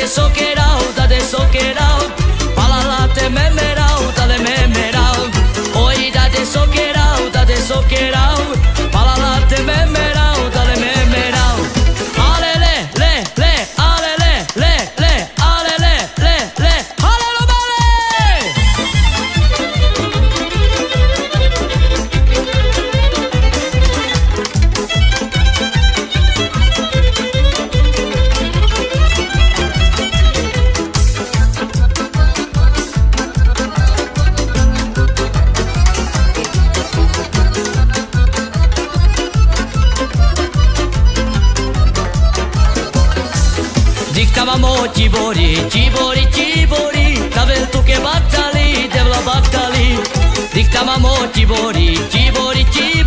de soqueral, da de soqueral, palala te memeral, da de memeral, oi da de soqueral, da de soqueral. Dictavamo cibori, cibori, cibori Tavel tu che battali, devla battali. Dictavamo cibori, cibori, cibori